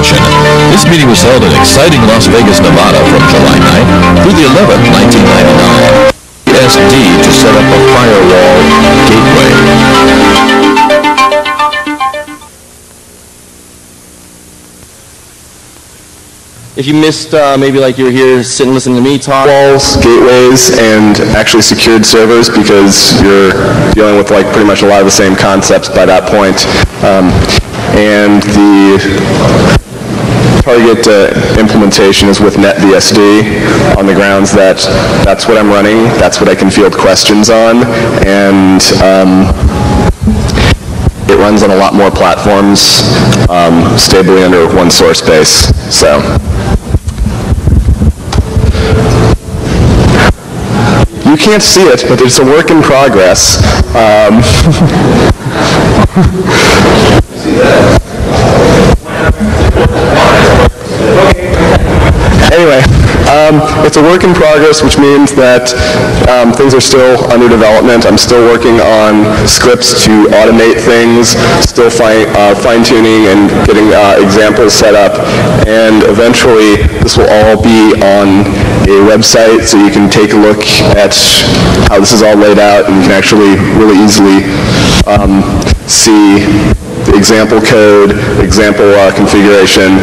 Convention. This meeting was held in exciting Las Vegas, Nevada from July 9th through the 11th, 1999. ESD to set up a firewall gateway. If you missed, uh, maybe like you were here sitting listening to me talk. walls, gateways, and actually secured servers because you're dealing with like pretty much a lot of the same concepts by that point. Um, and the target uh, implementation is with NetBSD on the grounds that that's what I'm running, that's what I can field questions on, and um, it runs on a lot more platforms um, stably under one source base. So. You can't see it, but it's a work in progress. Um, um, it's a work in progress, which means that um, things are still under development. I'm still working on scripts to automate things, still fine, uh, fine-tuning and getting uh, examples set up, and eventually this will all be on a website so you can take a look at how this is all laid out and you can actually really easily um, see the example code, example uh, configuration,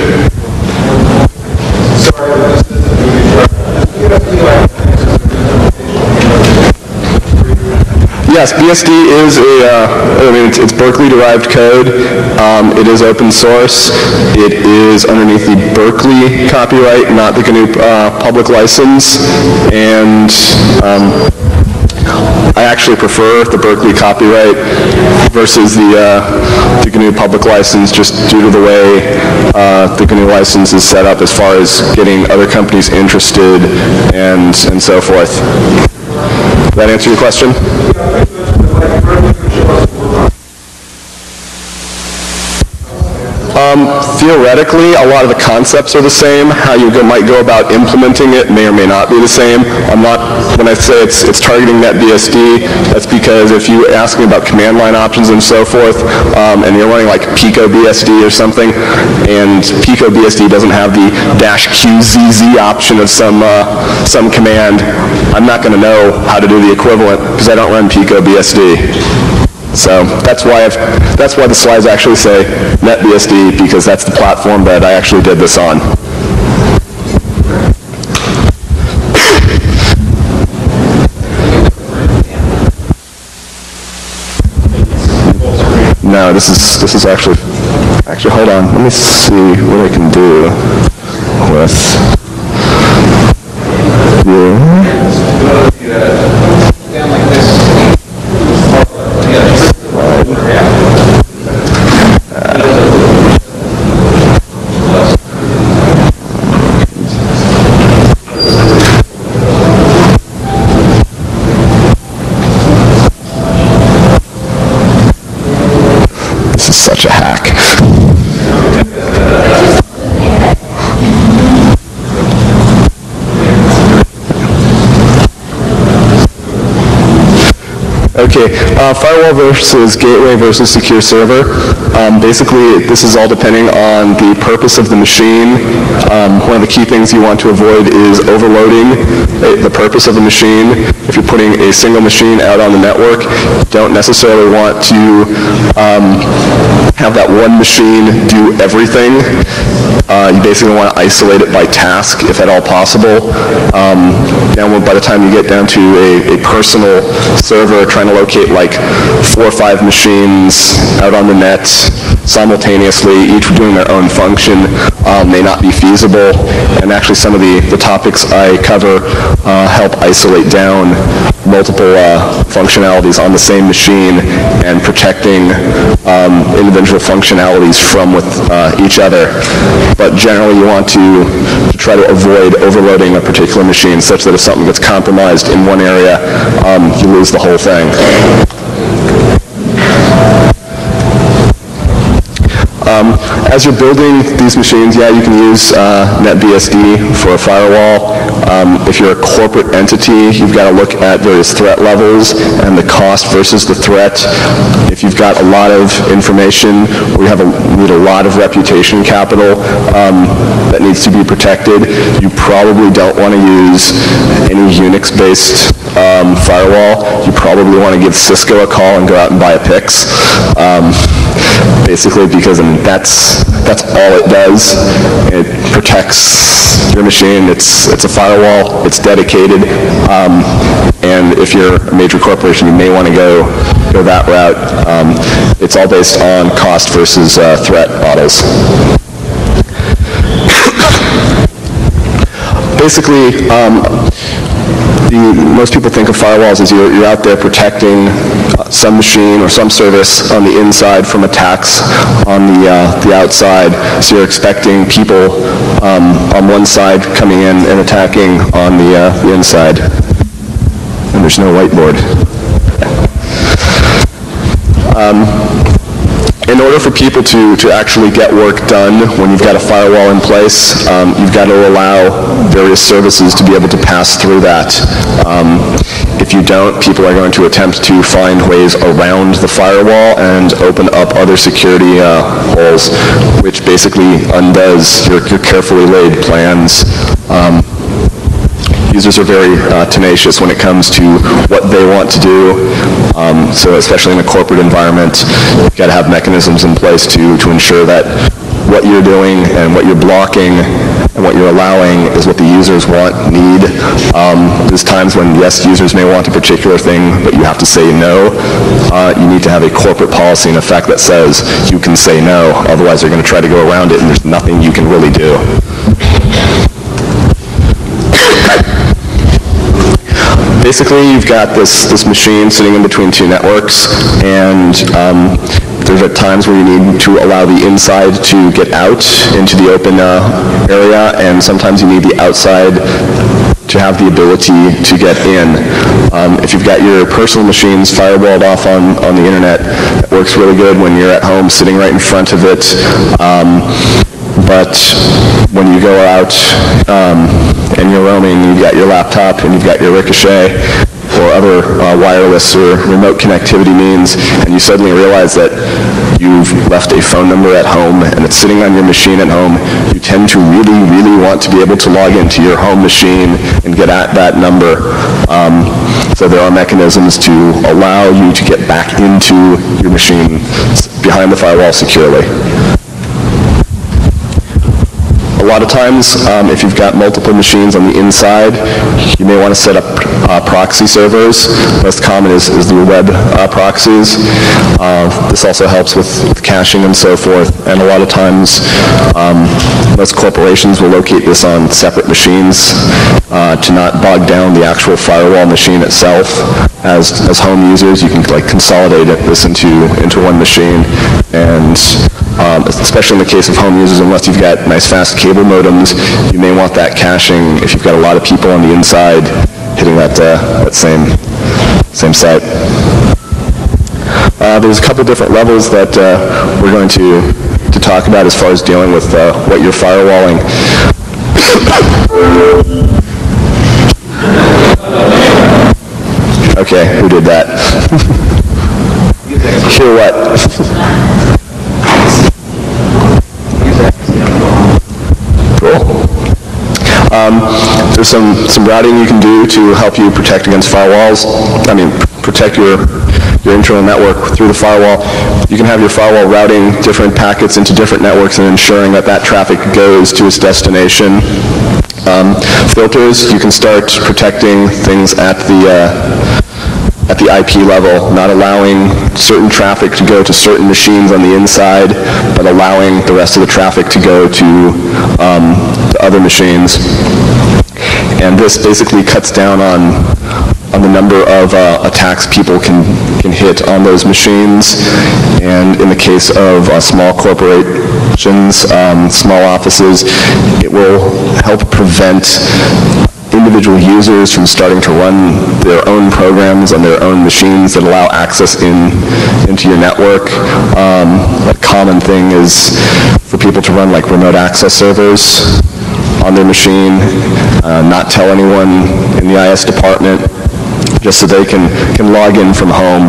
Yes, BSD is a, uh, I mean, it's, it's Berkeley-derived code. Um, it is open source. It is underneath the Berkeley copyright, not the GNU uh, public license. And um, I actually prefer the Berkeley copyright versus the, uh, the GNU public license just due to the way uh, the GNU license is set up as far as getting other companies interested and, and so forth. Does that answer your question? Um, theoretically, a lot of the concepts are the same. How you go, might go about implementing it may or may not be the same. I'm not, when I say it's, it's targeting NetBSD, that's because if you ask me about command line options and so forth, um, and you're running like Pico BSD or something, and Pico BSD doesn't have the dash QZZ option of some, uh, some command, I'm not going to know how to do the equivalent because I don't run Pico BSD. So that's why I've, that's why the slides actually say NetBSD because that's the platform that I actually did this on. No, this is this is actually actually hold on. Let me see what I can do with Okay, uh, firewall versus gateway versus secure server. Um, basically, this is all depending on the purpose of the machine. Um, one of the key things you want to avoid is overloading uh, the purpose of the machine. If you're putting a single machine out on the network, don't necessarily want to um, have that one machine do everything. Uh, you basically want to isolate it by task, if at all possible. Um, by the time you get down to a, a personal server, trying to locate like four or five machines out on the net simultaneously, each doing their own function, um, may not be feasible. And actually, some of the, the topics I cover uh, help isolate down multiple uh, functionalities on the same machine and protecting um, individual functionalities from with uh, each other. But generally, you want to, try to avoid overloading a particular machine such that if something gets compromised in one area, um, you lose the whole thing. Um, As you're building these machines, yeah, you can use uh, NetBSD for a firewall. Um, If you're a corporate entity, you've got to look at various threat levels and the cost versus the threat. If you've got a lot of information, or you have a, need a lot of reputation capital um, that needs to be protected, you probably don't want to use any Unix-based um, firewall. You probably want to give Cisco a call and go out and buy a Pix. Um, basically because I mean, that's, that's all it does. It protects your machine, it's, it's a firewall, it's dedicated, um, and if you're a major corporation, you may want to go, go that route. Um, It's all based on cost versus uh, threat models. Basically, um, the, most people think of firewalls as you're, you're out there protecting uh, some machine or some service on the inside from attacks on the, uh, the outside. So you're expecting people um, on one side coming in and attacking on the, uh, the inside. And there's no whiteboard. In order for people to, to actually get work done when you've got a firewall in place, um, you've got to allow various services to be able to pass through that. Um, if you don't, people are going to attempt to find ways around the firewall and open up other security uh, holes, which basically undoes your, your carefully laid plans. Um, users are very uh, tenacious when it comes to what they want to do. Um, so especially in a corporate environment, you've got to have mechanisms in place to, to ensure that what you're doing and what you're blocking and what you're allowing is what the users want, need. Um, there's times when, yes, users may want a particular thing, but you have to say no. Uh, you need to have a corporate policy in effect that says you can say no, otherwise they're going to try to go around it and there's nothing you can really do. Basically, you've got this, this machine sitting in between two networks, and um, there's at times where you need to allow the inside to get out into the open uh, area, and sometimes you need the outside to have the ability to get in. Um, if you've got your personal machines firewalled off on, on the internet, it works really good when you're at home sitting right in front of it. Um, but when you go out um, and you're roaming, you've got your laptop and you've got your Ricochet or other uh, wireless or remote connectivity means, and you suddenly realize that you've left a phone number at home and it's sitting on your machine at home, you tend to really, really want to be able to log into your home machine and get at that number. Um, so there are mechanisms to allow you to get back into your machine behind the firewall securely. A lot of times, um, if you've got multiple machines on the inside, you may want to set up uh, proxy servers. Most common is, is the web uh, proxies. Uh, this also helps with, with caching and so forth. And a lot of times, um, most corporations will locate this on separate machines uh, to not bog down the actual firewall machine itself. As, as home users, you can like consolidate this into, into one machine. And um, especially in the case of home users, unless you've got nice fast cable modems, you may want that caching if you've got a lot of people on the inside hitting that, uh, that same, same site. Uh, there's a couple different levels that uh, we're going to, to talk about as far as dealing with uh, what you're firewalling. okay, who did that? Hear what? Um, there's some, some routing you can do to help you protect against firewalls. I mean, protect your, your internal network through the firewall. You can have your firewall routing different packets into different networks and ensuring that that traffic goes to its destination. Um, filters, you can start protecting things at the, uh, at the IP level, not allowing certain traffic to go to certain machines on the inside, but allowing the rest of the traffic to go to, um, to other machines. And this basically cuts down on, on the number of uh, attacks people can, can hit on those machines. And in the case of uh, small corporations, um, small offices, it will help prevent individual users from starting to run their own programs on their own machines that allow access in, into your network. Um, like common thing is for people to run like remote access servers on their machine, uh, not tell anyone in the IS department, just so they can, can log in from home.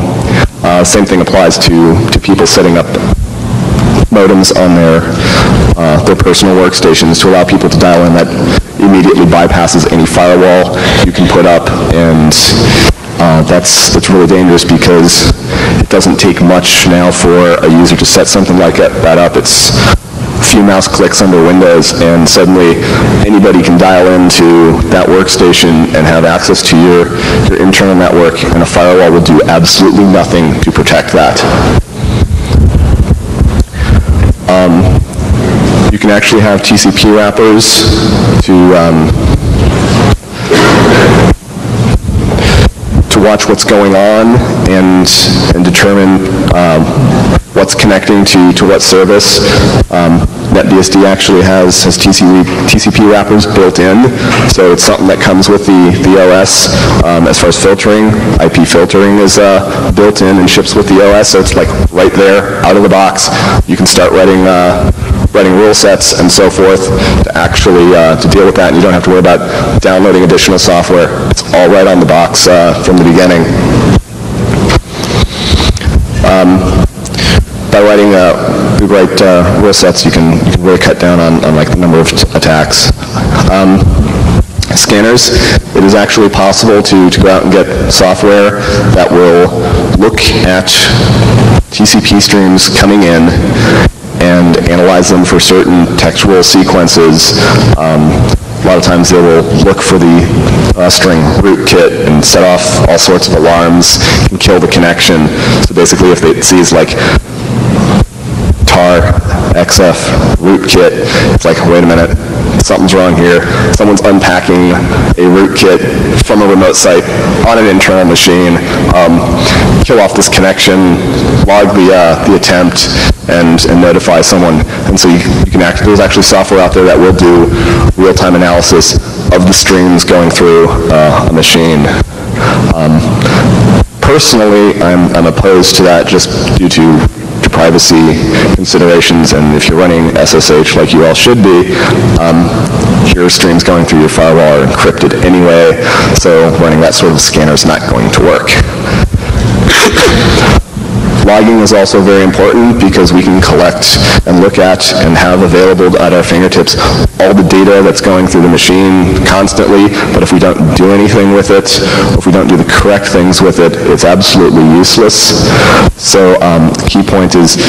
Uh, Same thing applies to, to people setting up modems on their, uh, their personal workstations to allow people to dial in that immediately bypasses any firewall you can put up, and uh, that's, that's really dangerous because it doesn't take much now for a user to set something like that up. It's a few mouse clicks under Windows, and suddenly anybody can dial into that workstation and have access to your, your internal network, and a firewall will do absolutely nothing to protect that. Can actually have TCP wrappers to, um, to watch what's going on and, and determine um, what's connecting to, to what service. Um, NetBSD actually has, has TCP, TCP wrappers built in, so it's something that comes with the, the OS. Um, as far as filtering, IP filtering is uh, built in and ships with the OS, so it's like right there, out of the box. You can start writing, uh, writing rule sets and so forth to actually, uh, to deal with that, and you don't have to worry about downloading additional software. It's all right on the box uh, from the beginning. by writing, uh, we write uh, rule sets, you can, you can really cut down on, on like the number of attacks. Um, scanners, it is actually possible to, to go out and get software that will look at TCP streams coming in and analyze them for certain textual sequences. Um, a lot of times they will look for the uh, string rootkit and set off all sorts of alarms and kill the connection. So basically if it sees like tar, XF, rootkit. It's like, wait a minute, something's wrong here. Someone's unpacking a rootkit from a remote site on an internal machine. Um, kill off this connection, log the, uh, the attempt, and, and notify someone. And so you, you can act, there's actually software out there that will do real-time analysis of the streams going through uh, a machine. Um, personally, I'm, I'm opposed to that just due to privacy considerations, and if you're running SSH like you all should be, um, your streams going through your firewall are encrypted anyway, so running that sort of scanner is not going to work. Logging is also very important because we can collect and look at and have available at our fingertips all the data that's going through the machine constantly, but if we don't do anything with it, if we don't do the correct things with it, it's absolutely useless. So um, key point is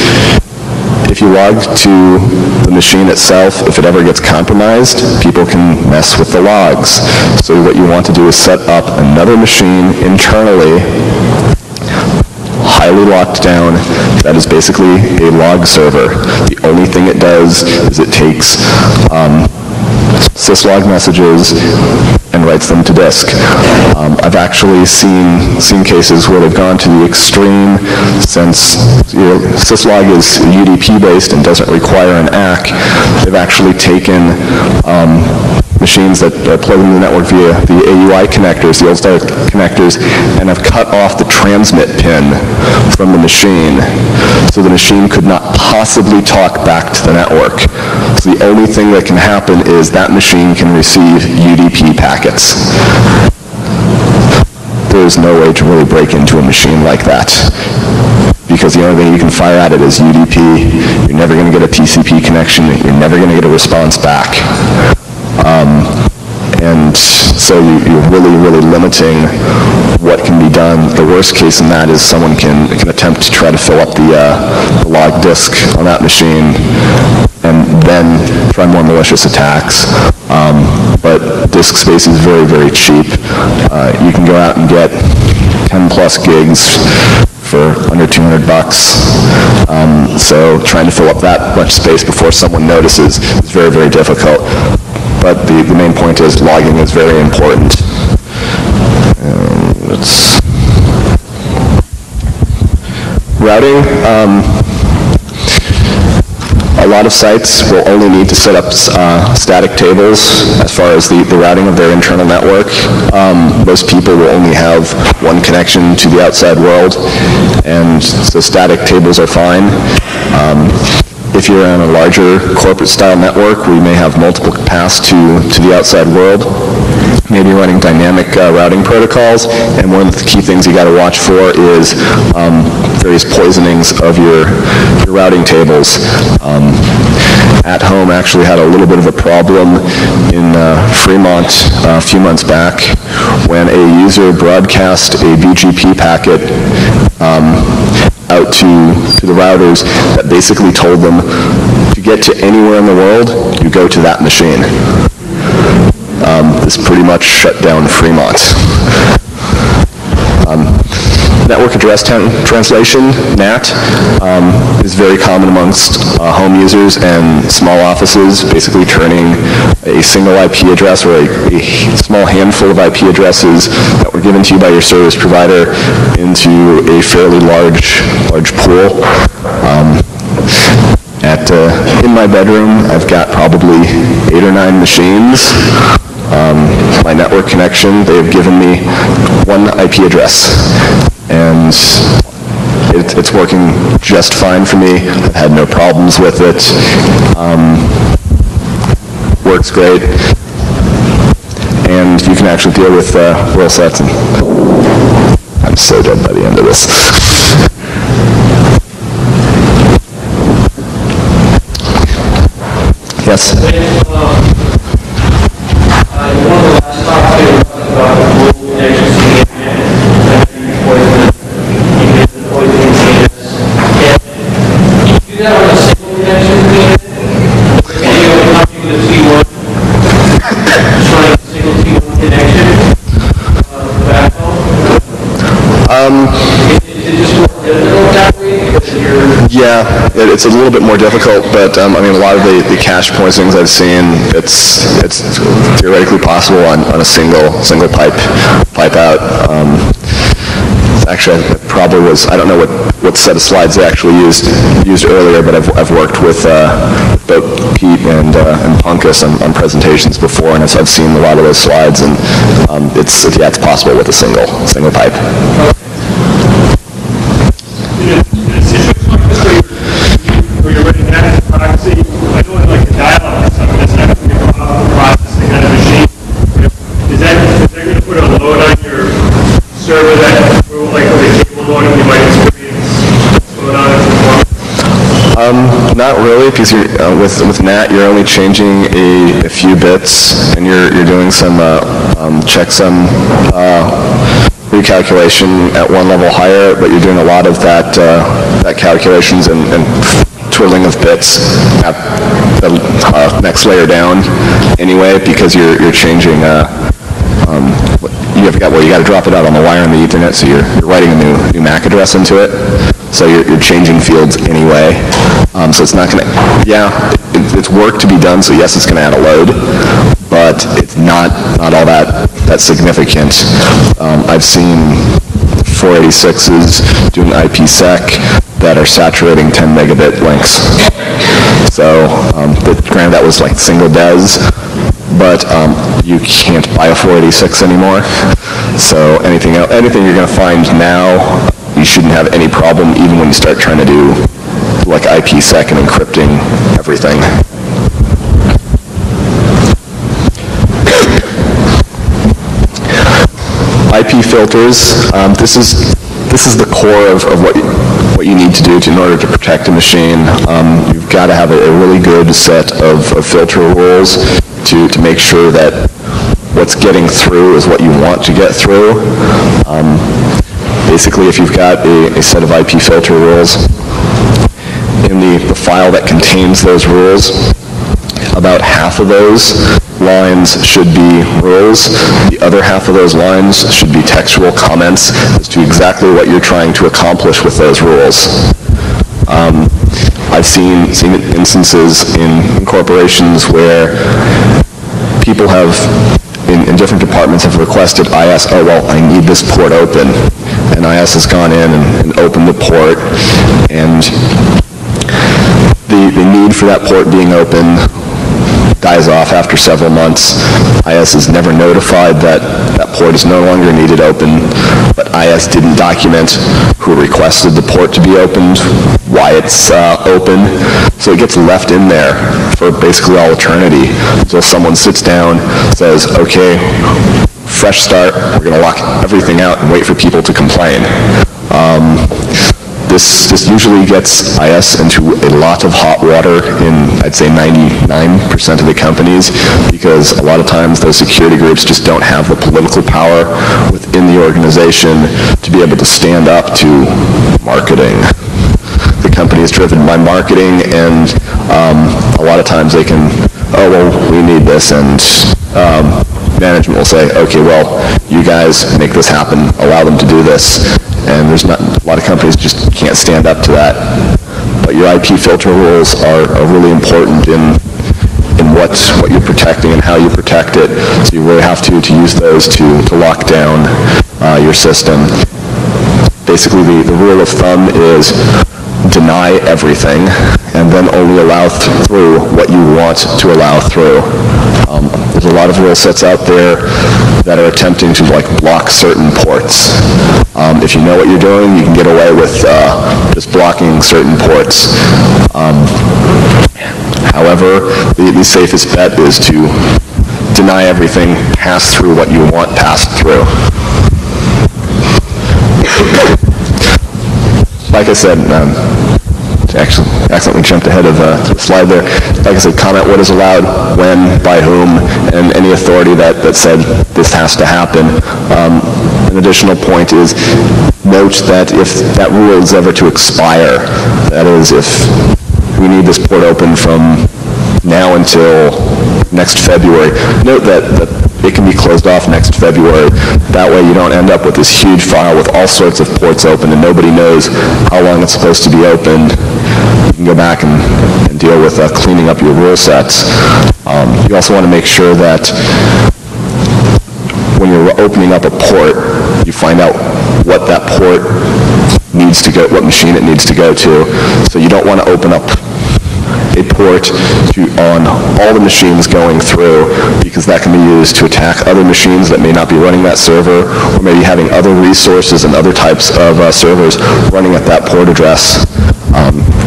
if you log to the machine itself, if it ever gets compromised, people can mess with the logs. So what you want to do is set up another machine internally highly locked down. That is basically a log server. The only thing it does is it takes um, syslog messages and writes them to disk. Um, I've actually seen seen cases where they've gone to the extreme since you know, syslog is UDP based and doesn't require an ACK. They've actually taken um, machines that uh, are plugged into the network via the AUI connectors, the old style connectors, and have cut off the transmit pin from the machine. So the machine could not possibly talk back to the network. So the only thing that can happen is that machine can receive UDP packets. There is no way to really break into a machine like that because the only thing you can fire at it is UDP. You're never going to get a TCP connection. You're never going to get a response back. And so you, you're really, really limiting what can be done. The worst case in that is someone can, can attempt to try to fill up the, uh, the log disk on that machine and then try more malicious attacks. Um, but disk space is very, very cheap. Uh, you can go out and get 10 plus gigs for under 200 bucks. Um, so trying to fill up that much space before someone notices is very, very difficult. But the, the main point is logging is very important. Um, routing. Um, a lot of sites will only need to set up uh, static tables as far as the, the routing of their internal network. Um, most people will only have one connection to the outside world, and so static tables are fine. Um, if you're on a larger corporate-style network, we may have multiple paths to, to the outside world. Maybe running dynamic uh, routing protocols, and one of the key things you got to watch for is um, various poisonings of your, your routing tables. Um, at home actually had a little bit of a problem in uh, Fremont uh, a few months back when a user broadcast a BGP packet um, out to, to the routers that basically told them to get to anywhere in the world, you go to that machine. Um, this pretty much shut down Fremont. Network address translation, NAT, um, is very common amongst uh, home users and small offices, basically turning a single IP address or a, a, small handful of IP addresses that were given to you by your service provider into a fairly large, large pool. Um, at, uh, in my bedroom, I've got probably eight or nine machines um, my network connection, they've given me one IP address. And it, it's working just fine for me. I've had no problems with it. Um, works great. And you can actually deal with uh, sets. And I'm so dead by the end of this. yes? It, it's a little bit more difficult, but um, I mean, a lot of the, the cache poisonings I've seen, it's it's theoretically possible on, on a single single pipe pipe out. Um, actually, I probably was. I don't know what, what set of slides they actually used used earlier, but I've, I've worked with uh, both Pete and uh, and Punkus on, on presentations before, and I've, I've seen a lot of those slides, and um, it's yeah, it's possible with a single single pipe. Not really, because you're, uh, with, with NAT, you're only changing a, a few bits, and you're, you're doing some uh, um, checksum uh, recalculation at one level higher, but you're doing a lot of that, uh, that calculations and, and twiddling of bits at the uh, next layer down anyway, because you're, you're changing uh, um, you have got well, you got to drop it out on the wire on the Ethernet, so you're, you're writing a new new MAC address into it. So you're, you're changing fields anyway. Um, so it's not going to, yeah, it, it's work to be done, so yes, it's going to add a load, but it's not, not all that, that significant. Um, I've seen 486s doing IPsec that are saturating 10 megabit links. So um, the, granted, that was like single DES, but um, you can't buy a 486 anymore. So anything else, anything you're going to find now, you shouldn't have any problem even when you start trying to do like IPsec and encrypting everything. IP filters, um, this is this is the core of, of what, you, what you need to do to, in order to protect a machine. Um, you've got to have a, a, really good set of, of filter rules to, to make sure that what's getting through is what you want to get through. Um, basically, if you've got a, a set of IP filter rules, the, the file that contains those rules, about half of those lines should be rules. The other half of those lines should be textual comments as to exactly what you're trying to accomplish with those rules. Um, I've seen, seen instances in corporations where people have, in, in different departments, have requested IS, oh, well, I need this port open. And IS has gone in and, and opened the port, and the, need for that port being open dies off after several months. IS is never notified that that port is no longer needed open, but IS didn't document who requested the port to be opened, why it's uh, open, so it gets left in there for basically all eternity until someone sits down, says, okay, fresh start, we're going to lock everything out and wait for people to complain. Um, this, this usually gets IS into a lot of hot water in, I'd say 99% of the companies, because a lot of times those security groups just don't have the political power within the organization to be able to stand up to marketing. The company is driven by marketing, and um, a lot of times they can, oh, well, we need this, and um, management will say, okay, well, you guys make this happen, allow them to do this, and there's not, a lot of companies just can't stand up to that. But your IP filter rules are, are really important in, in what, what you're protecting and how you protect it, so you really have to, to use those to, to lock down uh, your system. Basically, the, the rule of thumb is deny everything and then only allow th- through what you want to allow through. Um, a lot of rule sets out there that are attempting to like block certain ports. Um, if you know what you're doing, you can get away with uh, just blocking certain ports. Um, however, the, the safest bet is to deny everything, pass through what you want passed through. like I said, um, actually accidentally jumped ahead of uh, the slide there. Like I said, comment what is allowed, when, by whom, and any authority that, that said this has to happen. Um, an additional point is note that if that rule is ever to expire, that is, if we need this port open from now until next February, note that, that it can be closed off next February. That way you don't end up with this huge file with all sorts of ports open and nobody knows how long it's supposed to be opened. Can go back and, and deal with uh, cleaning up your rule sets. Um, you also want to make sure that when you're opening up a port, you find out what that port needs to go, what machine it needs to go to. So you don't want to open up a port to, on all the machines going through because that can be used to attack other machines that may not be running that server or maybe having other resources and other types of uh, servers running at that port address,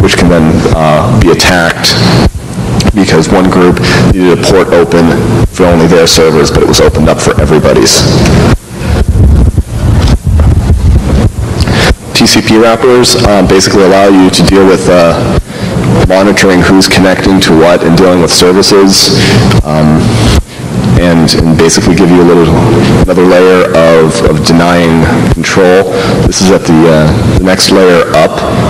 which can then uh, be attacked because one group needed a port open for only their servers, but it was opened up for everybody's. TCP wrappers um, basically allow you to deal with uh, monitoring who's connecting to what and dealing with services, um, and, and basically give you a little another layer of, of denying control. This is at the, uh, the next layer up.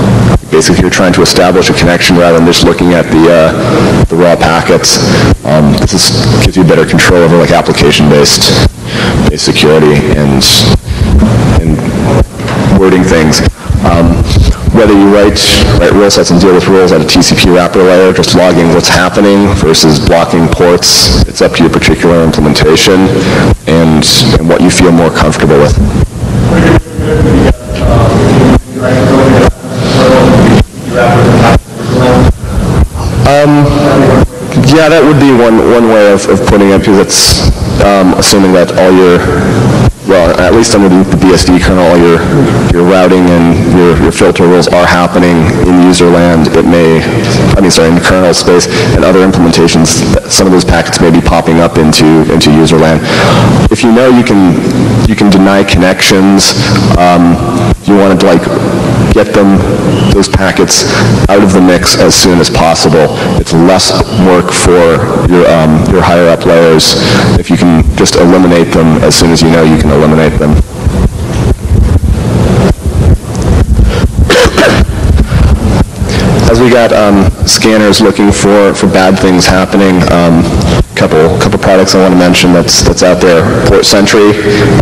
Basically, you're trying to establish a connection rather than just looking at the, uh, the raw packets. Um, this is, gives you better control over like application-based based security and, and wording things. Um, whether you write, write rule sets and deal with rules at a TCP wrapper layer, just logging what's happening versus blocking ports, it's up to your particular implementation and, and what you feel more comfortable with. Yeah, that would be one, one way of, of putting it because it's um, assuming that all your well, at least under the, BSD kernel, all your, your routing and your, your filter rules are happening in user land. It may, I mean, sorry, in kernel space and other implementations, some of those packets may be popping up into, into user land. If you know you can, you can deny connections, um, you want to like get them, those packets out of the mix as soon as possible. It's less work for your, um, your higher up layers if you can just eliminate them as soon as you know you can eliminate them. As we got um, scanners looking for, for bad things happening, um, couple couple products I want to mention that's that's out there. Port Sentry,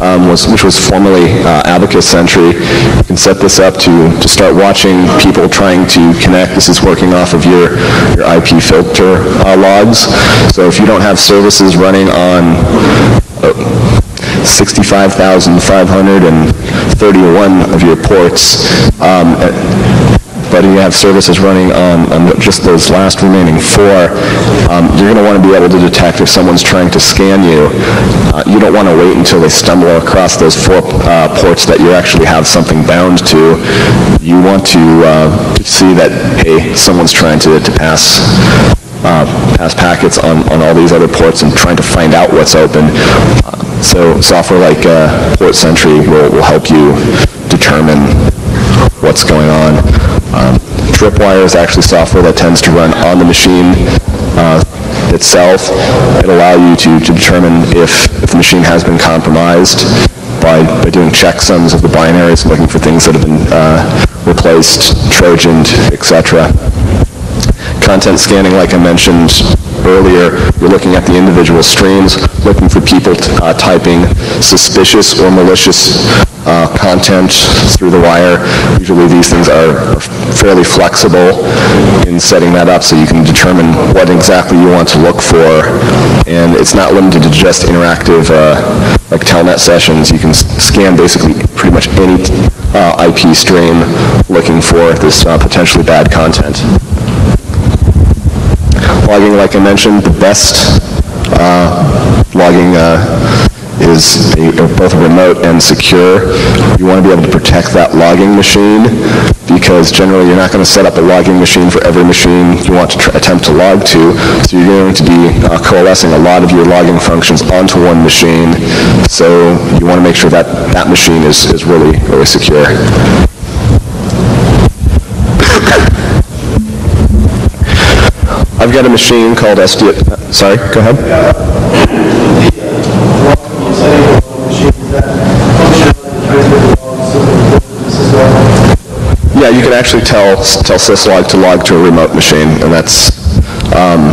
um, was, which was formerly uh, Abacus Sentry. You can set this up to to start watching people trying to connect. This is working off of your your IP filter uh, logs. So if you don't have services running on uh, 65,531 of your ports. Um, but you have services running on, on just those last remaining four, um, you're going to want to be able to detect if someone's trying to scan you. Uh, You don't want to wait until they stumble across those four uh, ports that you actually have something bound to. You want to uh, see that, hey, someone's trying to to pass uh, pass packets on, on all these other ports and trying to find out what's open. Uh, So software like uh, Port Sentry will, will help you determine what's going on. Um, Tripwire is actually software that tends to run on the machine uh, itself. It'll allow you to, to determine if, if the machine has been compromised by, by doing checksums of the binaries, looking for things that have been uh, replaced, trojaned, etc content scanning, like I mentioned earlier, you're looking at the individual streams, looking for people uh, typing suspicious or malicious uh, content through the wire. Usually these things are fairly flexible in setting that up so you can determine what exactly you want to look for. And it's not limited to just interactive, uh, like telnet sessions. You can scan basically pretty much any uh, IP stream looking for this uh, potentially bad content. Logging, like I mentioned, the best uh, logging is both remote and secure. You want to be able to protect that logging machine because generally you're not going to set up a logging machine for every machine you want to attempt to log to. So you're going to be uh, coalescing a lot of your logging functions onto one machine. So you want to make sure that that machine is is really, really secure. I've got a machine called SD, sorry, go ahead. Yeah, you can actually tell, tell syslog to log to a remote machine, and that's, um,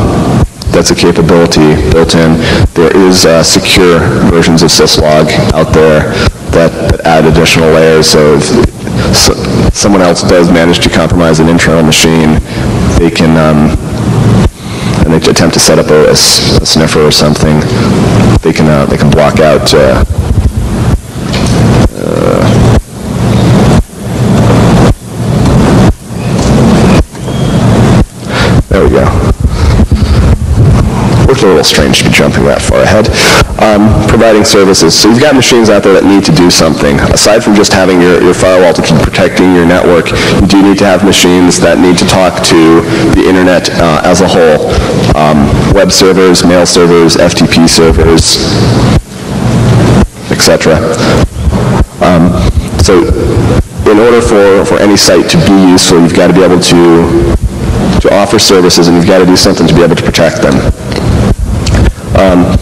that's a capability built in. There is uh, secure versions of syslog out there that add additional layers, so if so- someone else does manage to compromise an internal machine, they can, um, and they attempt to set up a sniffer or something, they can, uh, they can block out, uh, we go. Looked a little strange to be jumping that far ahead. Um, providing services. So you've got machines out there that need to do something. Aside from just having your, your firewall to keep protecting your network, you do need to have machines that need to talk to the internet uh, as a whole. Um, web servers, mail servers, FTP servers, etc. Um, So in order for, for any site to be useful, you've got to be able to, to offer services, and you've got to do something to be able to protect them. Um,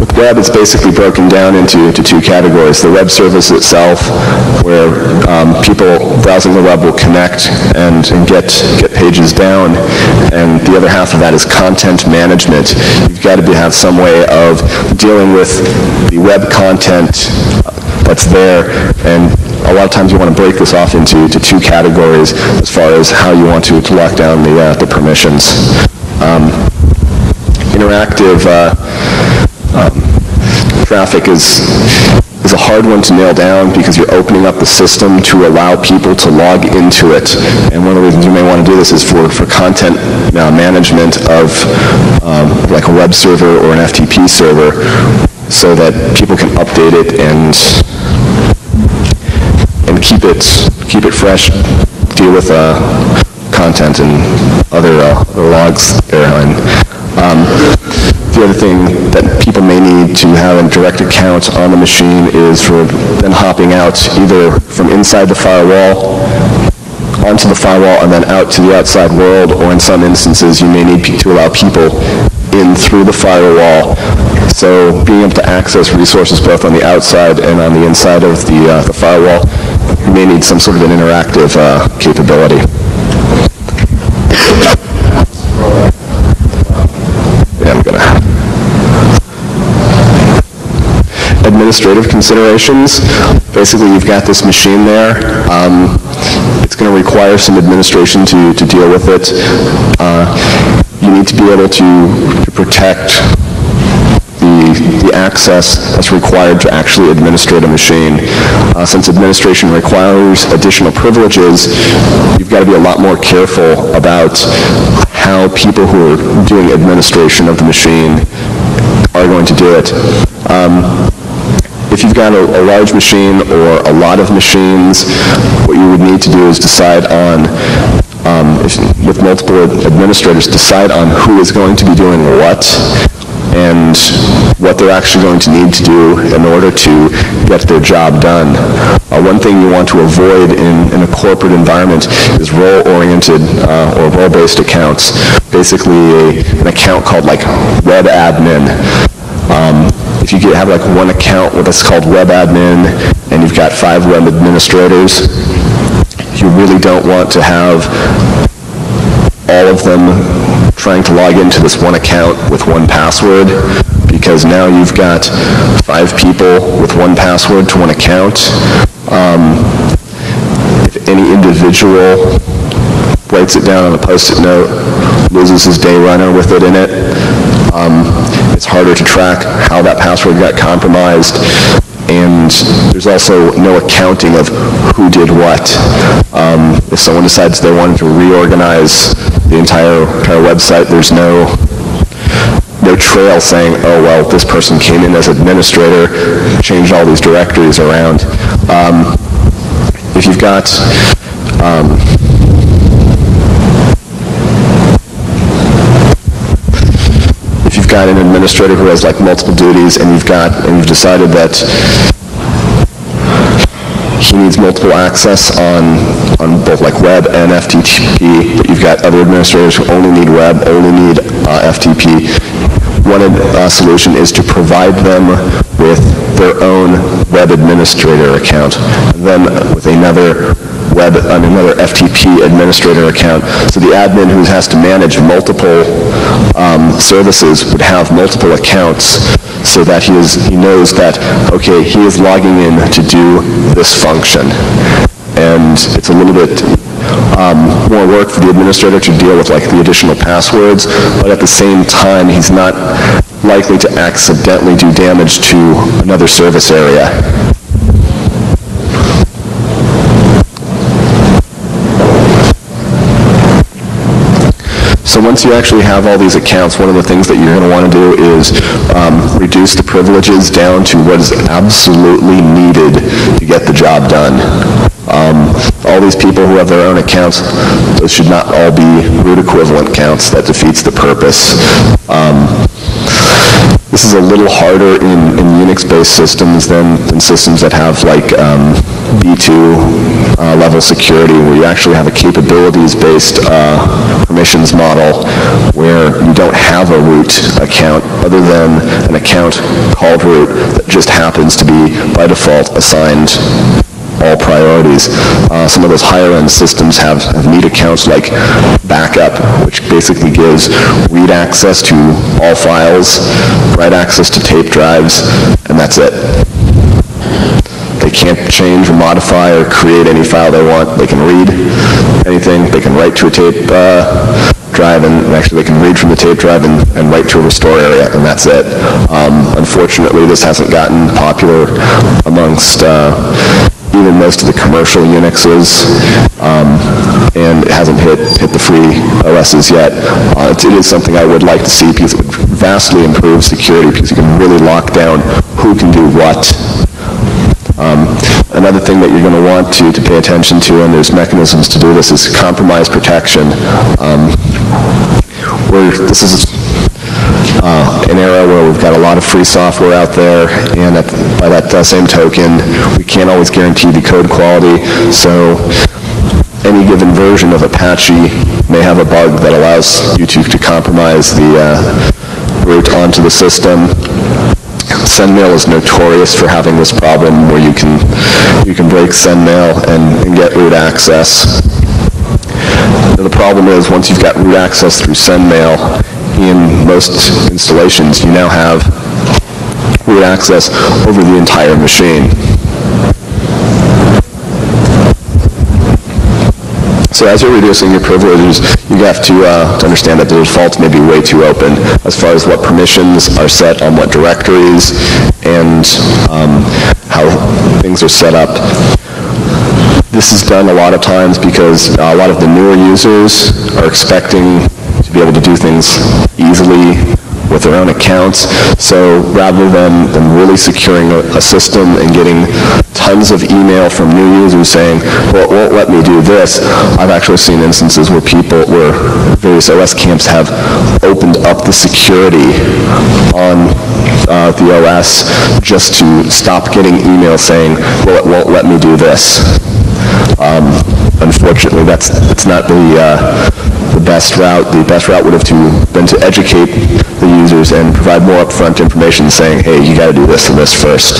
With web, it's basically broken down into, into two categories. The web service itself, where um, people browsing the web will connect and, and get, get pages down, and the other half of that is content management. You've got to be, have some way of dealing with the web content that's there, and a lot of times you want to break this off into to two categories as far as how you want to, to lock down the, uh, the permissions. Um, interactive uh, um, traffic is, is a hard one to nail down because you're opening up the system to allow people to log into it. And one of the reasons you may want to do this is for, for content uh, management of um, like a web server or an FTP server so that people can update it and keep it, keep it fresh, deal with uh, content and other uh, logs there. And um, the other thing that people may need to have a direct account on the machine is for then hopping out either from inside the firewall onto the firewall and then out to the outside world, or in some instances, you may need to allow people in through the firewall. So being able to access resources both on the outside and on the inside of the, uh, the firewall, may need some sort of an interactive uh, capability. Yeah, I'm gonna administrative considerations. Basically, you've got this machine there. Um, It's going to require some administration to, to deal with it. Uh, You need to be able to to protect the the, the access that's required to actually administer a machine. Uh, Since administration requires additional privileges, you've got to be a lot more careful about how people who are doing administration of the machine are going to do it. Um, If you've got a, a large machine or a lot of machines, what you would need to do is decide on, um, if- with multiple administrators, decide on who is going to be doing what and what they're actually going to need to do in order to get their job done. Uh, One thing you want to avoid in, in a corporate environment is role-oriented uh, or role-based accounts. Basically, a- an account called like web admin. Um, If you get- have like one account that's called web admin and you've got five web administrators, you really don't want to have all of them trying to log into this one account with one password, because now you've got five people with one password to one account. Um, If any individual writes it down on a Post-it note, loses his day runner with it in it, um, it's harder to track how that password got compromised, and there's also no accounting of who did what. Um, If someone decides they wanted to reorganize the entire, entire website, there's no, no trail saying, oh, well, this person came in as administrator, changed all these directories around. Um, If you've got, um, if you've got an administrator who has like multiple duties and you've got, and you've decided that he needs multiple access on, on both like web and FTP, but you've got other administrators who only need web, only need uh, FTP. One uh, solution is to provide them with their own web administrator account, then with another web, another FTP administrator account. So the admin who has to manage multiple um, services would have multiple accounts so that he is, he knows that, okay, he is logging in to do this function. And it's a little bit um, more work for the administrator to deal with like the additional passwords, but at the same time, he's not likely to accidentally do damage to another service area. So once you actually have all these accounts, one of the things that you're going to want to do is um, reduce the privileges down to what is absolutely needed to get the job done. Um, All these people who have their own accounts, those should not all be root equivalent counts. That defeats the purpose. Um, this is a little harder in, in Unix-based systems than, than systems that have like um, B2 uh, level security, where you actually have a capabilities-based uh, permissions model where you don't have a root account other than an account called root that just happens to be by default assigned all priorities. Uh, Some of those higher-end systems have neat accounts like backup, which basically gives read access to all files, write access to tape drives, and that's it. They can't change or modify or create any file they want. They can read anything, they can write to a tape uh, drive, and and actually they can read from the tape drive and and write to a restore area, and that's it. Um, Unfortunately, this hasn't gotten popular amongst uh, even most of the commercial Unixes, um, and it hasn't hit, hit the free OSs yet. Uh, It is something I would like to see because it would vastly improve security because you can really lock down who can do what. Um, Another thing that you're going to want to, to pay attention to, and there's mechanisms to do this, is compromise protection. Um, Where this is uh, an era where we've got a lot of free software out there, and at- by that uh, same token, we can't always guarantee the code quality, so any given version of Apache may have a bug that allows you to to compromise the uh, root onto the system. SendMail is notorious for having this problem where you can, you can break SendMail and and get root access. The problem is, once you've got root access through SendMail, in most installations, you now have root access over the entire machine. So as you're reducing your privileges, you have to, uh, to understand that the defaults may be way too open as far as what permissions are set on what directories and um, how things are set up. This is done a lot of times because a lot of the newer users are expecting able to do things easily with their own accounts. So rather than, than really securing a, a system and getting tons of email from new users saying, well, it won't let me do this, I've actually seen instances where people, where various OS camps have opened up the security on uh, the OS just to stop getting email saying, well, it won't let me do this. Um, unfortunately, that's, that's not the, uh, the best route. The best route would have to, been to educate the users and provide more upfront information saying, hey, you got to do this and this first.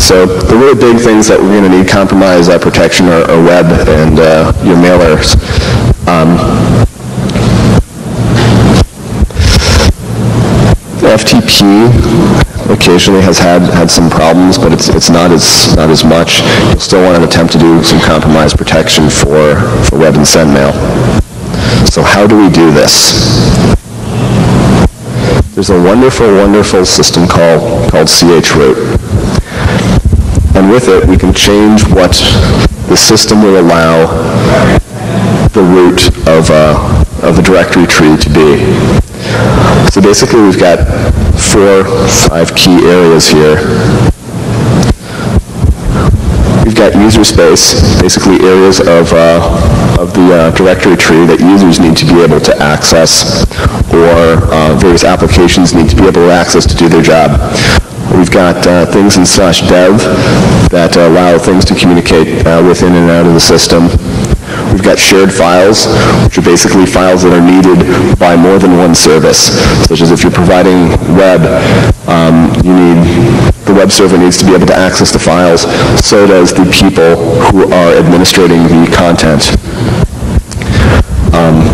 so the really big things that we're going to need compromise uh, protection are, are web and uh, your mailers. Um, FTP occasionally has had, had some problems, but it's, it's not as, not as much. You'll still want to attempt to do some compromise protection for, for web and send mail. So how do we do this? There's a wonderful, wonderful system called, called chroot. And with it, we can change what the system will allow the root of, uh, of the directory tree to be. So basically, we've got four, five key areas here. We've got user space, basically areas of, uh, of the uh, directory tree that users need to be able to access or uh, various applications need to be able to access to do their job. We've got uh, things in slash dev that allow things to communicate uh, within and out of the system. Got shared files, which are basically files that are needed by more than one service, such as if you're providing web, um, you need, the web server needs to be able to access the files, so does the people who are administrating the content. Um,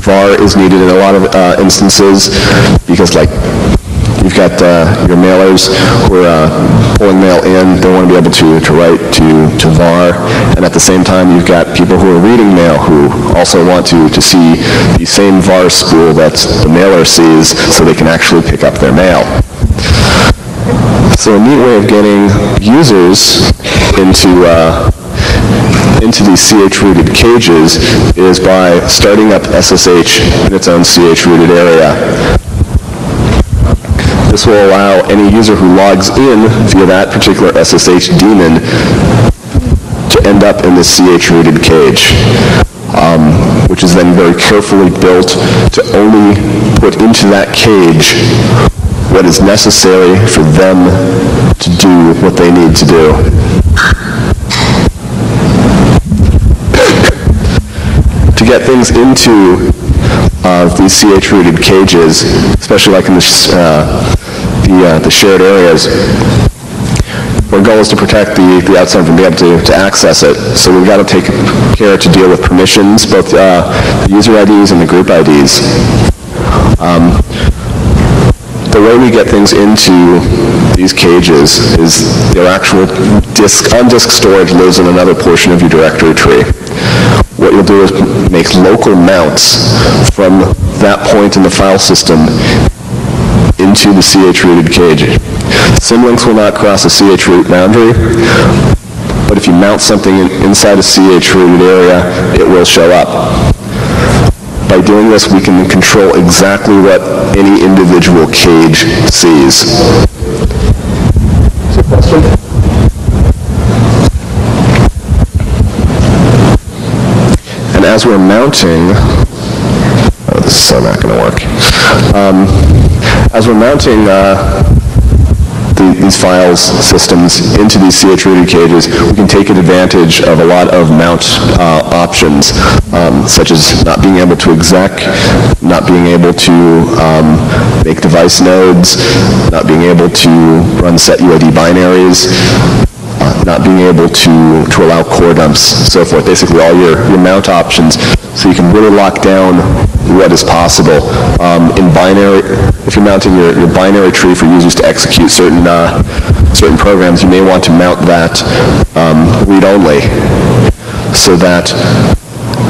VAR is needed in a lot of uh, instances because like You've got uh, your mailers who are uh, pulling mail in. They want to be able to, to write to, to VAR. And at the same time, you've got people who are reading mail who also want to, to see the same VAR spool that the mailer sees so they can actually pick up their mail. So a neat way of getting users into uh, into these CH-rooted cages is by starting up SSH in its own CH-rooted area. This will allow any user who logs in via that particular SSH daemon to end up in the CH-rooted cage, um, which is then very carefully built to only put into that cage what is necessary for them to do what they need to do. to get things into uh, these CH-rooted cages, especially like in the, uh, the, uh, the shared areas. Our goal is to protect the, the outside from being able to, to access it. So we've got to take care to deal with permissions, both uh, the user IDs and the group IDs. Um, the way we get things into these cages is their actual disk, on-disk storage lives in another portion of your directory tree. What you'll do is make local mounts from that point in the file system into the CH-rooted cage. Symlinks will not cross a CH-root boundary, but if you mount something in, inside a CH-rooted area, it will show up. By doing this, we can control exactly what any individual cage sees. Is there a question? And as we're mounting, oh, this is so not going to work. Um, as we're mounting uh, the, these files systems into these CH-rooted cages, we can take advantage of a lot of mount uh, options, um, such as not being able to exec, not being able to um, make device nodes, not being able to run set UID binaries, uh, not being able to, to allow core dumps, so forth. Basically all your, your mount options so you can really lock down what is possible. Um, in binary, if you're mounting your, your binary tree for users to execute certain, uh, certain programs, you may want to mount that um, read-only. so that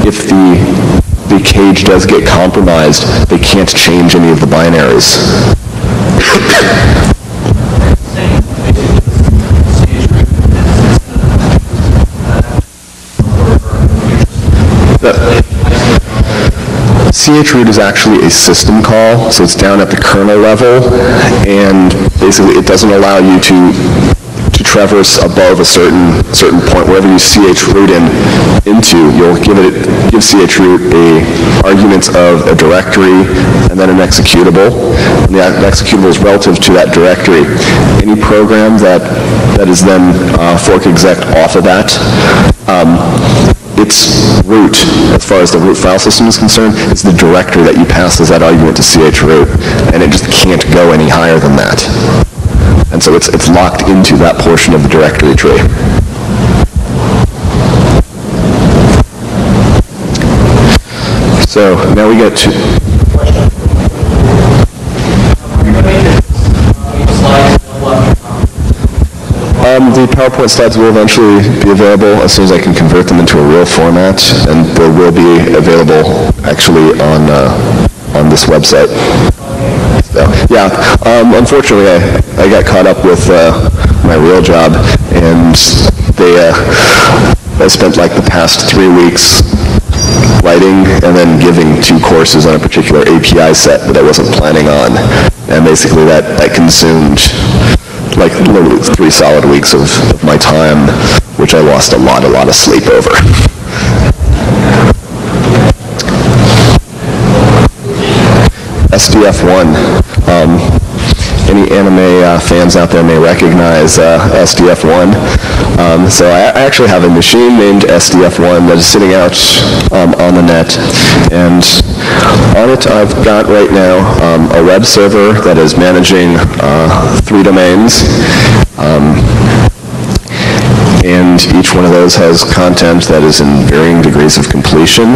if the, the cage does get compromised, they can't change any of the binaries. Chroot is actually a system call, so it's down at the kernel level, and basically it doesn't allow you to to traverse above a certain certain point. Wherever you chroot in into, you'll give it give chroot a arguments of a directory and then an executable. And the executable is relative to that directory. Any program that that is then uh, fork exec off of that um, its root, as far as the root file system is concerned, is the directory that you pass as that argument to chroot, and it just can't go any higher than that. And so it's, it's locked into that portion of the directory tree. So now we get to PowerPoint slides will eventually be available as soon as I can convert them into a real format, and they will be available actually on uh, on this website. So, yeah, um, unfortunately, I, I got caught up with uh, my real job, and they uh, I spent like the past three weeks writing and then giving two courses on a particular API set that I wasn't planning on, and basically that that consumed like literally three solid weeks of, my time, which I lost a lot, a lot of sleep over. SDF1. Um, any anime uh, fans out there may recognize uh, SDF1. Um, so I, I actually have a machine named SDF1 that is sitting out um, on the net, and on it I've got right now um, a web server that is managing uh, three domains. Um, and each one of those has content that is in varying degrees of completion.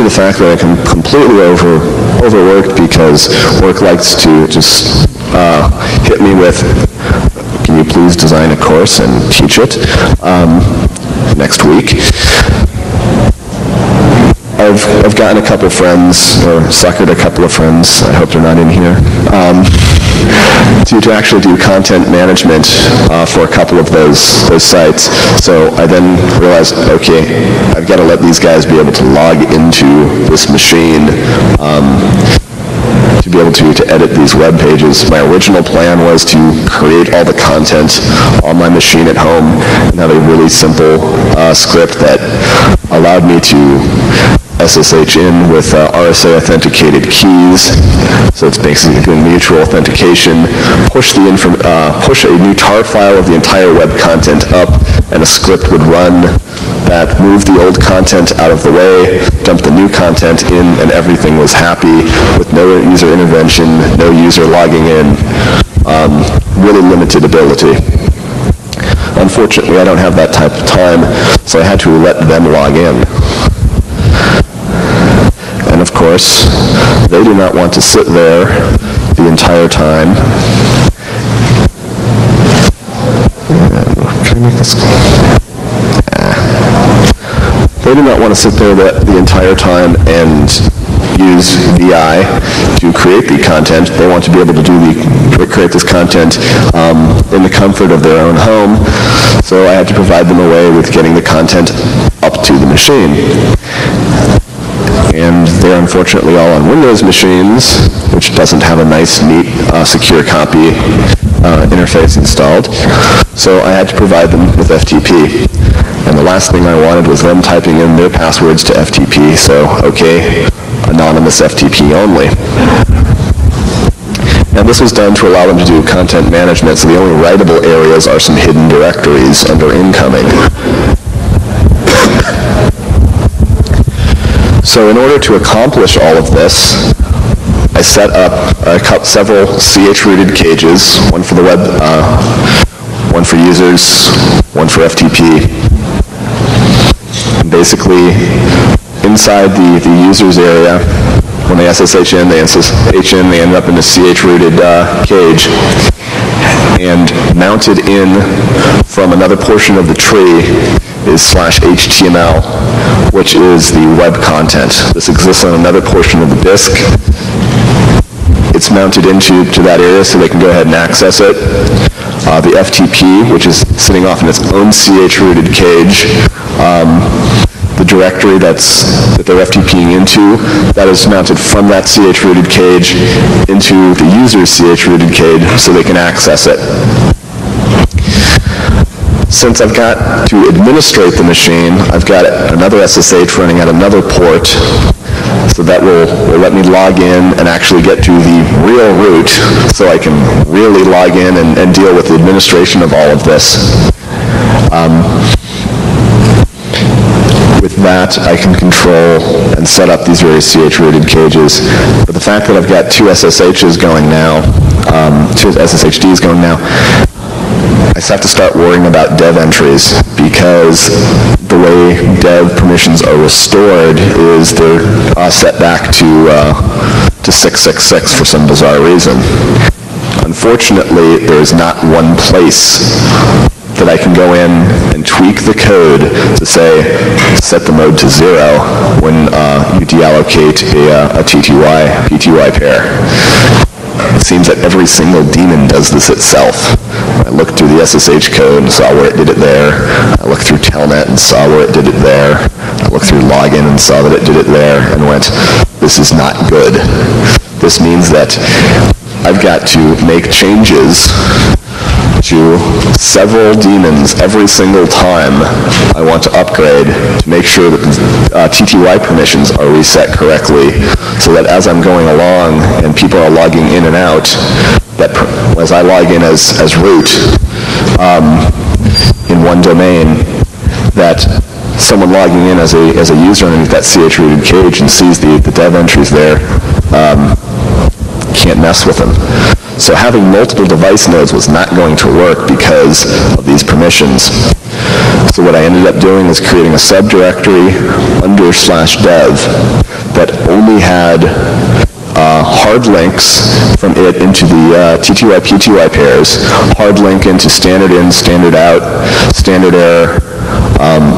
To the fact that I'm completely over, overworked because work likes to just uh, hit me with, can you please design a course and teach it um, next week? I've, I've gotten a couple friends, or suckered a couple of friends, I hope they're not in here, um, to, actually do content management uh, for a couple of those, those sites. So I then realized, okay, I've got to let these guys be able to log into this machine um, to be able to, to edit these web pages. My original plan was to create all the content on my machine at home and have a really simple uh, script that allowed me to SSH in with uh, RSA authenticated keys. So it's basically doing mutual authentication. Push the uh, push a new tar file of the entire web content up, and a script would run that moved the old content out of the way, dumped the new content in, and everything was happy with no user intervention, no user logging in. Um, really limited ability. Unfortunately, I don't have that type of time, so I had to let them log in. Course, they do not want to sit there the entire time. Can I make this? They do not want to sit there the, the entire time and use VI to create the content. They want to be able to do the create this content um, in the comfort of their own home. So I had to provide them a way with getting the content up to the machine and they're unfortunately all on Windows machines, which doesn't have a nice, neat, uh, secure copy uh, interface installed. So I had to provide them with FTP. And the last thing I wanted was them typing in their passwords to FTP, so okay, anonymous FTP only. And this was done to allow them to do content management, so the only writable areas are some hidden directories under incoming. So in order to accomplish all of this, I set up uh, several CH-rooted cages, one for the web, uh, one for users, one for FTP. And basically, inside the, the users area, when they SSH in, they SSH in, they end up in a CH-rooted uh, cage. And mounted in from another portion of the tree is slash HTML, which is the web content. This exists on another portion of the disk. It's mounted into to that area so they can go ahead and access it. Uh, the FTP, which is sitting off in its own CH-rooted cage, um, the directory that's, that they're FTPing into, that is mounted from that CH-rooted cage into the user's CH-rooted cage so they can access it. Since I've got to administrate the machine, I've got another SSH running at another port, so that will, will let me log in and actually get to the real root, so I can really log in and, and deal with the administration of all of this. Um, with that, I can control and set up these various CH-rooted cages. But the fact that I've got two SSHs going now, um, two SSHDs going now, I just have to start worrying about dev entries because the way dev permissions are restored is they're uh, set back to, uh, to 666 for some bizarre reason. Unfortunately, there is not one place that I can go in and tweak the code to say, set the mode to zero when uh, you deallocate a, uh, a TTY, PTY pair. It seems that every single daemon does this itself. I looked through the SSH code and saw where it did it there. I looked through Telnet and saw where it did it there. I looked through login and saw that it did it there and went, this is not good. This means that I've got to make changes to several daemons every single time I want to upgrade to make sure that uh, TTY permissions are reset correctly so that as I'm going along and people are logging in and out, that as I log in as, as root um, in one domain, that someone logging in as a, as a user underneath that CH-rooted cage and sees the, the dev entries there um, can't mess with them. So having multiple device nodes was not going to work because of these permissions. So what I ended up doing is creating a subdirectory under slash dev that only had hard links from it into the uh, TTY PTY pairs, hard link into standard in, standard out, standard error, um,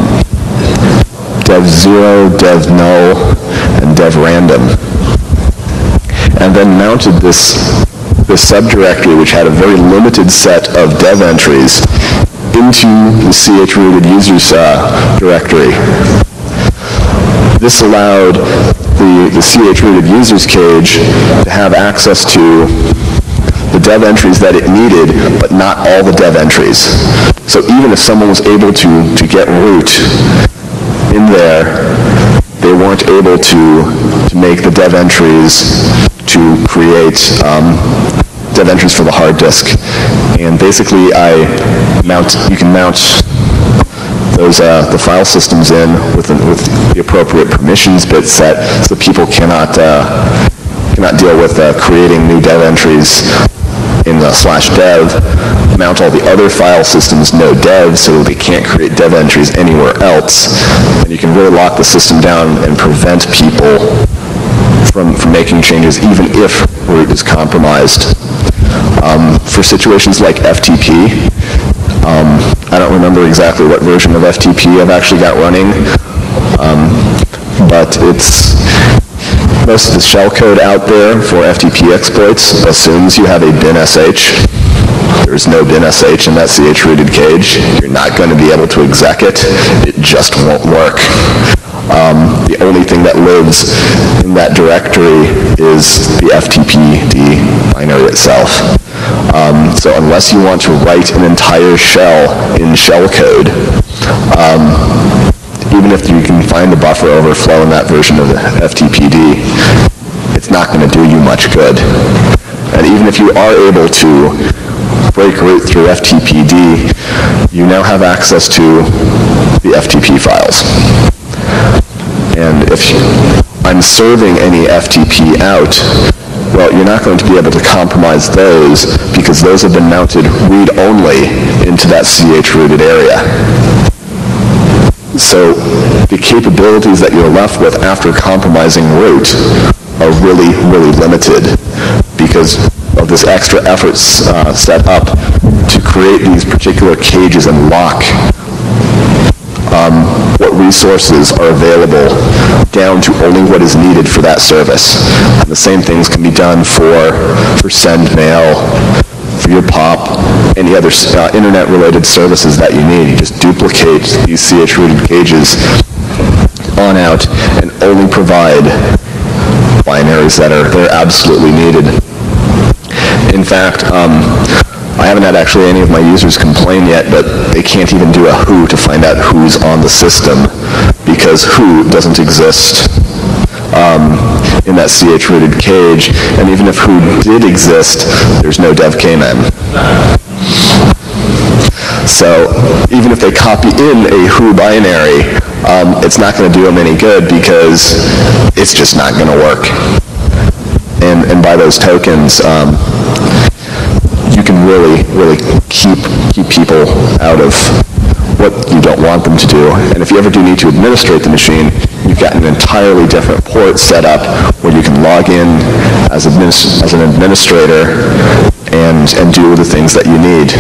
dev zero, dev null, and dev random. And then mounted this the subdirectory, which had a very limited set of dev entries, into the ch-rooted users uh, directory. This allowed the, the ch-rooted users cage to have access to the dev entries that it needed, but not all the dev entries. So even if someone was able to, to get root in there, they weren't able to, to make the dev entries to create um, dev entries for the hard disk. And basically, I mount, you can mount those uh, the file systems in with, the, with the appropriate permissions bit set so people cannot uh, cannot deal with uh, creating new dev entries in the slash dev, mount all the other file systems no dev so they can't create dev entries anywhere else. And you can really lock the system down and prevent people from, from making changes even if root is compromised. Um, for situations like FTP, um, I don't remember exactly what version of FTP I've actually got running, um, but it's most of the shellcode out there for FTP exploits assumes you have a bin.sh. There's no bin.sh in that ch-rooted cage. You're not going to be able to exec it. It just won't work. Um, the only thing that lives in that directory is the FTPD binary itself. Um, so unless you want to write an entire shell in shellcode, um, even if you can find a buffer overflow in that version of the FTPD, it's not going to do you much good. And even if you are able to break root through FTPD, you now have access to the FTP files. And if I'm serving any FTP out, well, you're not going to be able to compromise those because those have been mounted read-only into that CH-rooted area. So the capabilities that you're left with after compromising root are really, really limited because of this extra effort uh, set up to create these particular cages and lock um, what resources are available down to only what is needed for that service. And the same things can be done for, for send mail, for your POP, any other uh, internet-related services that you need. You just duplicate these CH-rooted cages on out and only provide binaries that are, that are absolutely needed. In fact, um, I haven't had actually any of my users complain yet, but they can't even do a who to find out who's on the system because who doesn't exist um, in that CH-rooted cage, and even if who did exist, there's no dev kmem. So even if they copy in a who binary, um, it's not going to do them any good because it's just not going to work. And, and by those tokens, um, you can really, really keep, keep people out of what you don't want them to do. And if you ever do need to administrate the machine, you've got an entirely different port set up where you can log in as, administ as an administrator and, and do the things that you need.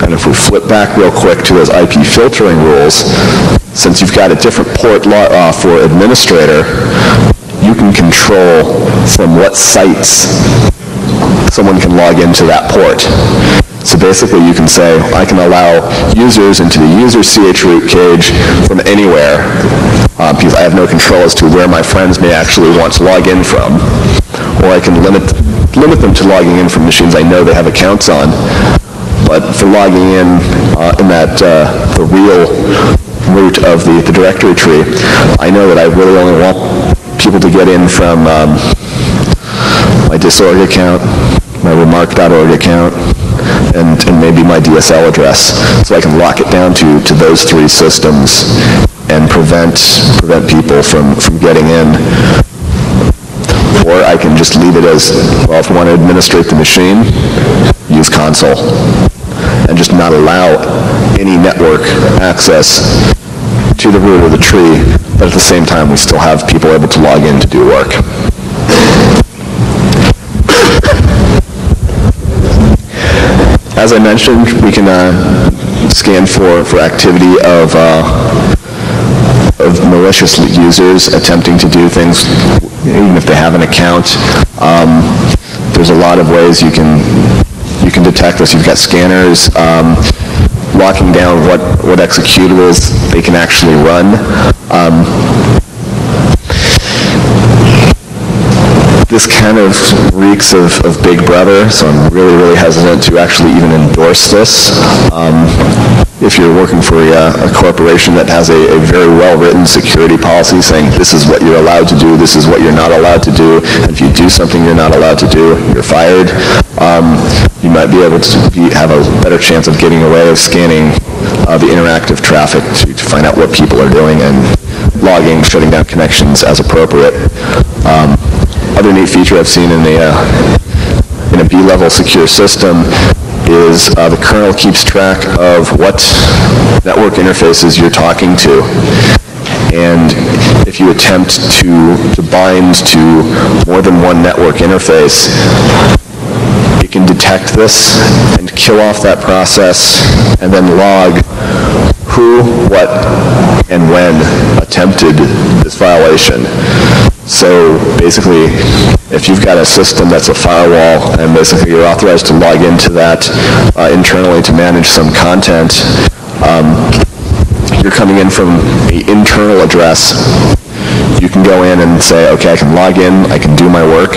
And if we flip back real quick to those IP filtering rules, since you've got a different port uh, for administrator, you can control from what sites someone can log into that port. So basically you can say, I can allow users into the user chroot cage from anywhere uh, because I have no control as to where my friends may actually want to log in from. Or I can limit, limit them to logging in from machines I know they have accounts on. But for logging in uh, in that, uh, the real root of the, the directory tree, I know that I really only want people to get in from um, my disorg account, my remark.org account, and, and maybe my DSL address. So I can lock it down to, to those three systems and prevent, prevent people from, from getting in. Or I can just leave it as, well, if I want to administrate the machine, use console and just not allow any network access to the root of the tree, but at the same time we still have people able to log in to do work. As I mentioned, we can uh, scan for, for activity of, uh, of malicious users attempting to do things, even if they have an account. Um, there's a lot of ways you can, you can detect this. You've got scanners um, locking down what, what executables they can actually run. Um, this kind of reeks of, of Big Brother, so I'm really, really hesitant to actually even endorse this. Um, if you're working for a, a corporation that has a, a very well-written security policy saying this is what you're allowed to do, this is what you're not allowed to do, and if you do something you're not allowed to do, you're fired, um, you might be able to be, have a better chance of getting away of scanning uh, the interactive traffic to, to find out what people are doing and logging, shutting down connections as appropriate. Um, other neat feature I've seen in, the, uh, in a B-level secure system is uh, the kernel keeps track of what network interfaces you're talking to. And if you attempt to, to bind to more than one network interface, it can detect this and kill off that process and then log who, what, and when attempted this violation. So basically, if you've got a system that's a firewall and basically you're authorized to log into that uh, internally to manage some content, um, you're coming in from an internal address, you can go in and say, okay, I can log in, I can do my work,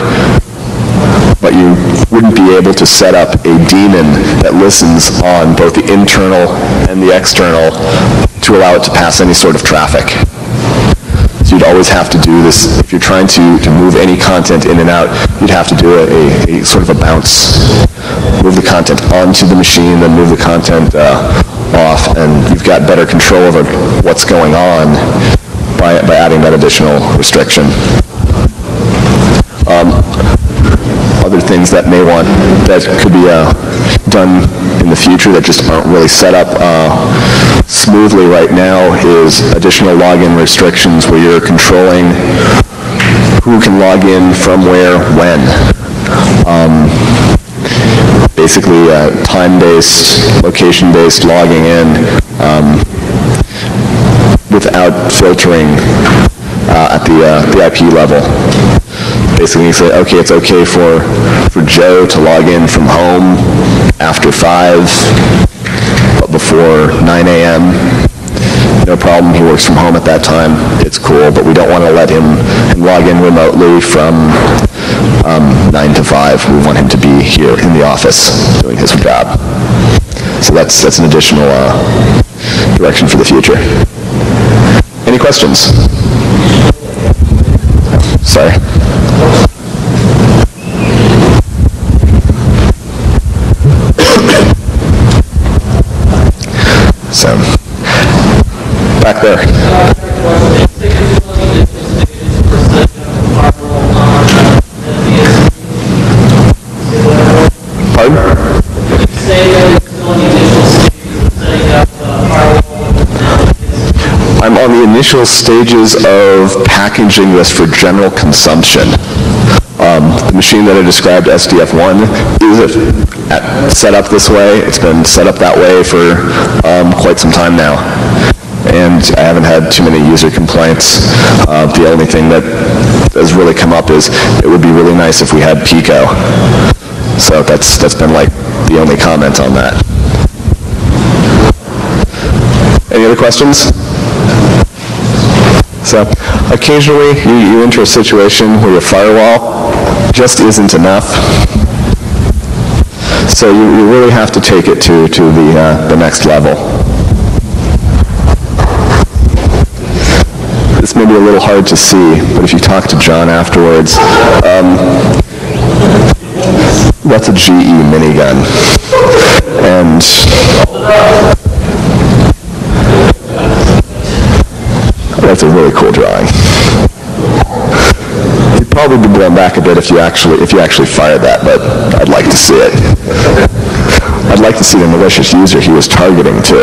but you wouldn't be able to set up a daemon that listens on both the internal and the external to allow it to pass any sort of traffic. Always have to do this, if you're trying to, to move any content in and out, you'd have to do a, a, a sort of a bounce. Move the content onto the machine, then move the content uh, off, and you've got better control over what's going on by, by adding that additional restriction. Um, other things that may want, that could be uh, done in the future that just aren't really set up uh, smoothly right now is additional login restrictions where you're controlling who can log in from where, when. Um, basically uh, time-based, location-based logging in um, without filtering uh, at the, uh, the IP level. Basically, you say, okay, it's okay for, for Joe to log in from home after 5, but before 9 a.m., no problem, he works from home at that time, it's cool, but we don't want to let him log in remotely from um, 9 to 5. We want him to be here in the office doing his job. So that's, that's an additional uh, direction for the future. Any questions? Sorry. So, back there. I'm on the initial stages of packaging this for general consumption. Um, The machine that I described, SDF-1, is at- set up this way. It's been set up that way for um, quite some time now. And I haven't had too many user complaints. Uh, The only thing that has really come up is, it would be really nice if we had Pico. So that's, that's been like the only comment on that. Any other questions? So occasionally, you, you enter a situation where your firewall just isn't enough. So you, you really have to take it to, to the, uh, the next level. This may be a little hard to see, but if you talk to John afterwards, um, that's a GE minigun. And that's a really cool drawing. Probably be blown back a bit if you actually, if you actually fired that, but I'd like to see it. I'd like to see the malicious user he was targeting too.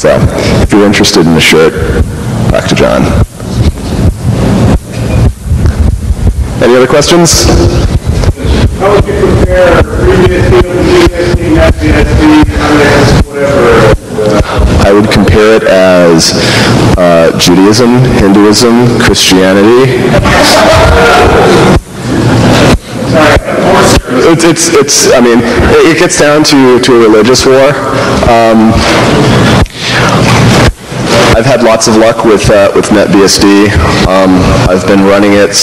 So, if you're interested in the shirt, back to John. Any other questions? How would you compare previous DLP, NetBSD, Linux, whatever? I would compare it as uh, Judaism, Hinduism, Christianity. It's, it's, it's, I mean, it it gets down to, to a religious war. Um, I've had lots of luck with, uh, with NetBSD. Um, I've been running it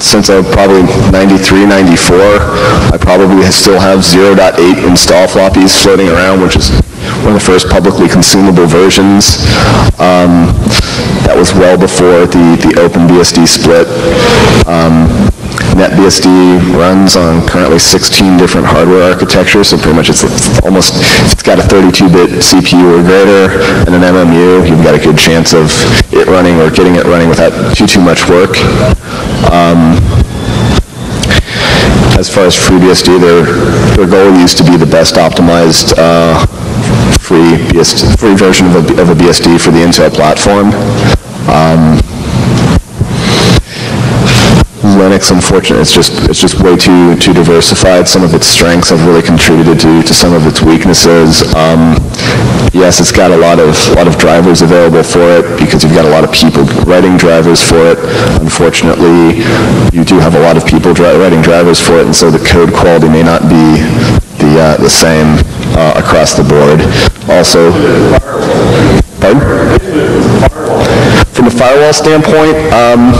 since I probably 93, 94. I probably still have 0.8 install floppies floating around, which is one of the first publicly consumable versions. Um, that was well before the, the OpenBSD split. Um, NetBSD runs on currently 16 different hardware architectures, so pretty much it's it's almost, it's got a 32-bit CPU or greater and an MMU, you've got a good chance of it running or getting it running without too, too much work. Um, as far as FreeBSD, their, their goal used to be the best optimized uh, free BSD, free version of a, of a BSD for the Intel platform. Um, Linux, unfortunately, it's just, it's just way too, too diversified. Some of its strengths have really contributed to, to some of its weaknesses. Um, yes, it's got a lot of, lot of drivers available for it because you've got a lot of people writing drivers for it. Unfortunately, you do have a lot of people dri- writing drivers for it, and so the code quality may not be the, uh, the same uh, across the board. Also, pardon? From a firewall standpoint, um,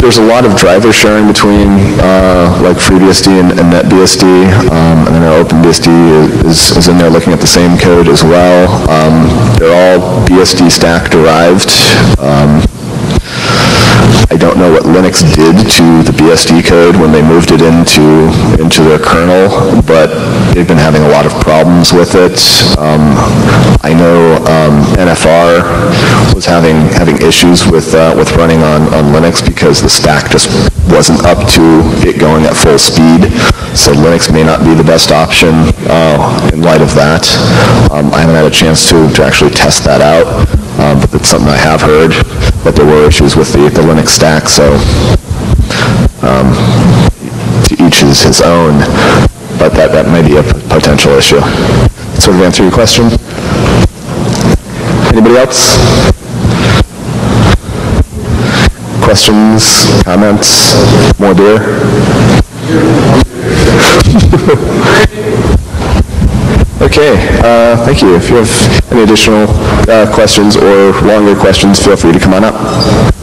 there's a lot of driver sharing between uh, like FreeBSD and, and NetBSD, um, and then OpenBSD is, is in there looking at the same code as well. Um, they're all BSD stack derived. Um, I don't know what Linux did to the BSD code when they moved it into, into their kernel, but they've been having a lot of problems with it. Um, I know um, NFR was having, having issues with, uh, with running on, on Linux because the stack just wasn't up to it going at full speed. So Linux may not be the best option uh, in light of that. Um, I haven't had a chance to, to actually test that out, um, but that's something I have heard, that there were issues with the, the Linux stack, so um, each is his own, but that, that may be a potential issue. Sort of answer your question? Anybody else? Questions, comments, more beer? Okay, uh, thank you. If you have any additional uh, questions or longer questions, feel free to come on up.